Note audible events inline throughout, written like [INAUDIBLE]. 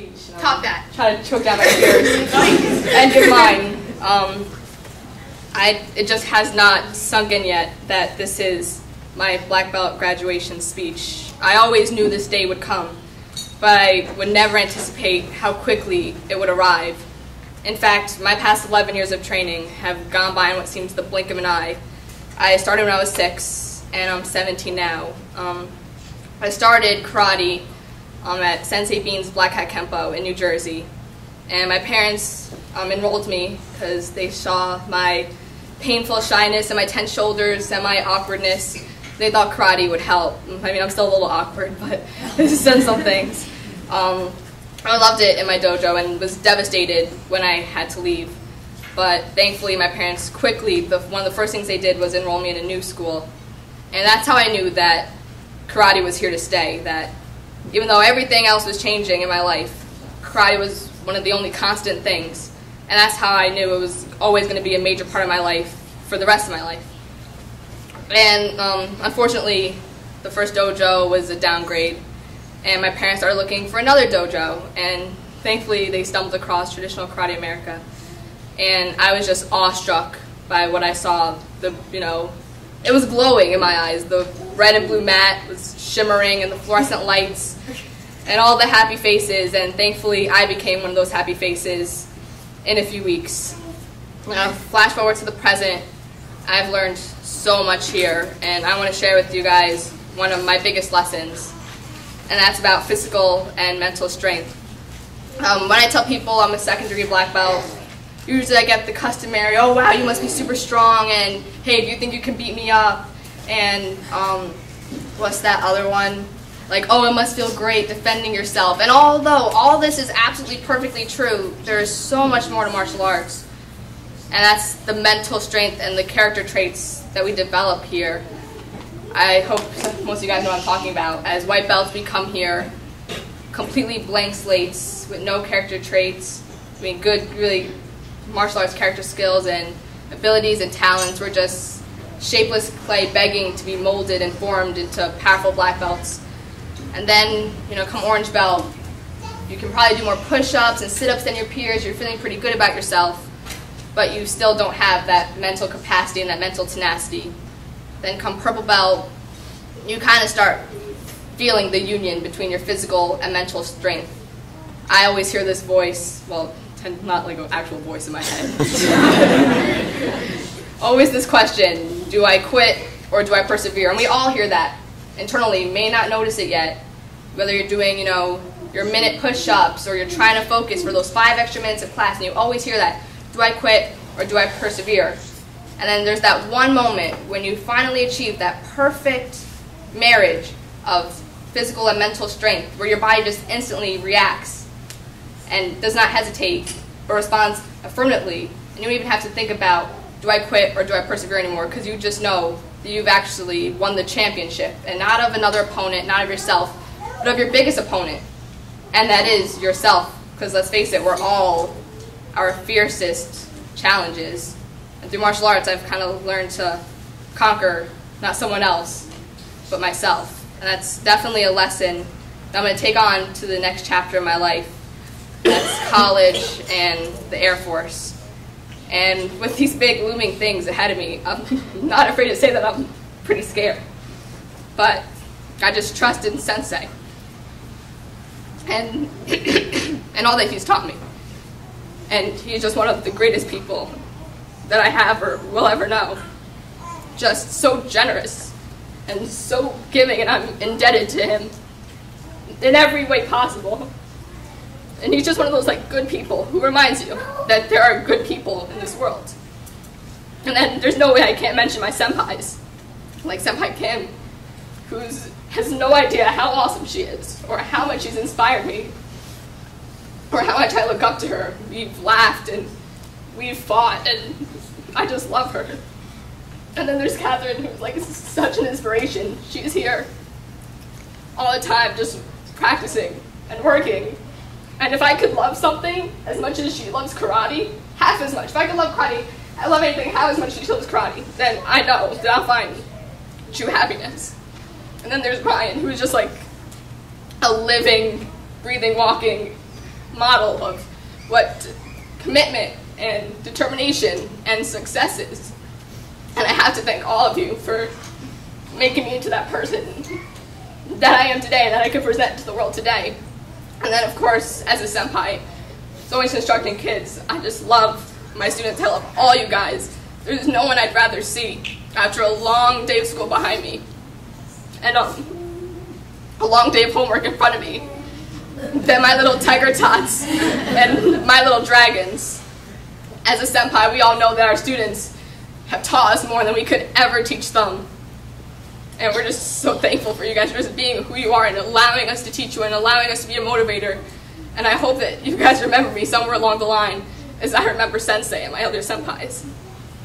speech. and Top I'm that. Trying to choke down my tears [LAUGHS] and give mine. Um, I, it just has not sunk in yet that this is my black belt graduation speech. I always knew this day would come, but I would never anticipate how quickly it would arrive. In fact, my past 11 years of training have gone by in what seems the blink of an eye. I started when I was six, and I'm 17 now. Um, I started karate um, at Sensei Bean's Black Hat Kempo in New Jersey. And my parents um, enrolled me because they saw my painful shyness and my tense shoulders and my awkwardness. They thought karate would help. I mean, I'm still a little awkward, [LAUGHS] but has done some things. Um, I loved it in my dojo and was devastated when I had to leave. But thankfully, my parents quickly, the, one of the first things they did was enroll me in a new school. And that's how I knew that karate was here to stay. That even though everything else was changing in my life, karate was one of the only constant things. And that's how I knew it was always going to be a major part of my life for the rest of my life. And um, unfortunately, the first dojo was a downgrade, and my parents started looking for another dojo. And thankfully, they stumbled across Traditional Karate America, and I was just awestruck by what I saw. The you know, it was glowing in my eyes. The red and blue mat was shimmering, and the fluorescent lights, and all the happy faces. And thankfully, I became one of those happy faces in a few weeks. Now, flash forward to the present. I've learned so much here, and I want to share with you guys one of my biggest lessons, and that's about physical and mental strength. Um, when I tell people I'm a second degree black belt, usually I get the customary, oh wow, you must be super strong, and hey, do you think you can beat me up? And um, what's that other one? Like, oh, it must feel great defending yourself. And although all this is absolutely perfectly true, there is so much more to martial arts. And that's the mental strength and the character traits that we develop here. I hope most of you guys know what I'm talking about. As white belts, we come here completely blank slates with no character traits. I mean, good, really martial arts character skills and abilities and talents. We're just shapeless clay begging to be molded and formed into powerful black belts. And then, you know, come orange belt, you can probably do more push-ups and sit-ups than your peers. You're feeling pretty good about yourself but you still don't have that mental capacity and that mental tenacity. Then come purple belt, you kind of start feeling the union between your physical and mental strength. I always hear this voice, well, not like an actual voice in my head. [LAUGHS] always this question, do I quit or do I persevere? And we all hear that internally, may not notice it yet. Whether you're doing, you know, your minute push-ups or you're trying to focus for those five extra minutes of class and you always hear that, do I quit or do I persevere? And then there's that one moment when you finally achieve that perfect marriage of physical and mental strength where your body just instantly reacts and does not hesitate or responds affirmatively. And you don't even have to think about do I quit or do I persevere anymore because you just know that you've actually won the championship and not of another opponent, not of yourself, but of your biggest opponent. And that is yourself because let's face it, we're all our fiercest challenges. And through martial arts, I've kind of learned to conquer not someone else, but myself. And that's definitely a lesson that I'm going to take on to the next chapter of my life. That's college and the Air Force. And with these big looming things ahead of me, I'm [LAUGHS] not afraid to say that I'm pretty scared. But I just trust in Sensei and, [COUGHS] and all that he's taught me and he's just one of the greatest people that I have or will ever know. Just so generous and so giving, and I'm indebted to him in every way possible. And he's just one of those like good people who reminds you that there are good people in this world. And then there's no way I can't mention my senpais, like Senpai Kim, who has no idea how awesome she is or how much she's inspired me or how much I look up to her. We've laughed and we've fought, and I just love her. And then there's Catherine, who's like such an inspiration. She's here all the time, just practicing and working. And if I could love something as much as she loves karate, half as much. If I could love karate, I love anything half as much as she loves karate, then I know that I'll find true happiness. And then there's Brian, who's just like a living, breathing, walking model of what commitment and determination and success is. And I have to thank all of you for making me into that person that I am today, and that I can present to the world today. And then, of course, as a senpai, it's always instructing kids. I just love my students. I love all you guys. There's no one I'd rather see after a long day of school behind me and um, a long day of homework in front of me than my little tiger tots and my little dragons. As a senpai, we all know that our students have taught us more than we could ever teach them. And we're just so thankful for you guys for just being who you are and allowing us to teach you and allowing us to be a motivator. And I hope that you guys remember me somewhere along the line as I remember Sensei and my other senpais.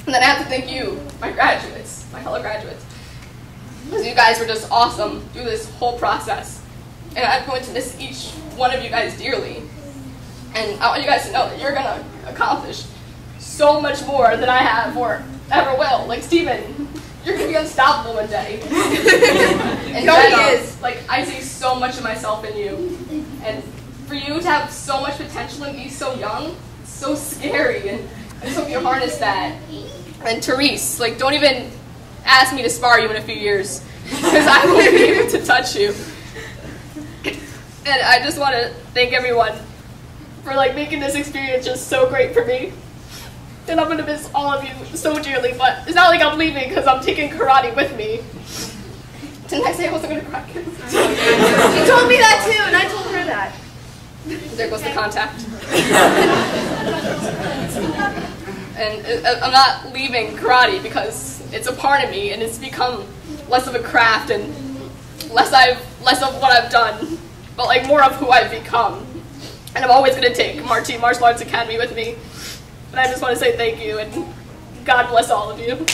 And then I have to thank you, my graduates, my fellow graduates. Because you guys were just awesome through this whole process. And I'm going to miss each one of you guys dearly. And I want you guys to know that you're going to accomplish so much more than I have or ever will. Like, Steven, you're gonna be unstoppable one day. [LAUGHS] and he already is. Like I see so much of myself in you, and for you to have so much potential and be so young, so scary. And I just hope you harness that. And Therese, like don't even ask me to spar you in a few years, [LAUGHS] because I won't be able to touch you. And I just want to thank everyone for like making this experience just so great for me and I'm gonna miss all of you so dearly, but it's not like I'm leaving because I'm taking karate with me. Didn't I say I wasn't gonna cry? [LAUGHS] you told me that too, and I told her that. There goes the contact. [LAUGHS] and uh, I'm not leaving karate because it's a part of me, and it's become less of a craft and less I've less of what I've done, but like more of who I've become. And I'm always gonna take Marti Martial Arts Academy with me. And I just want to say thank you and God bless all of you.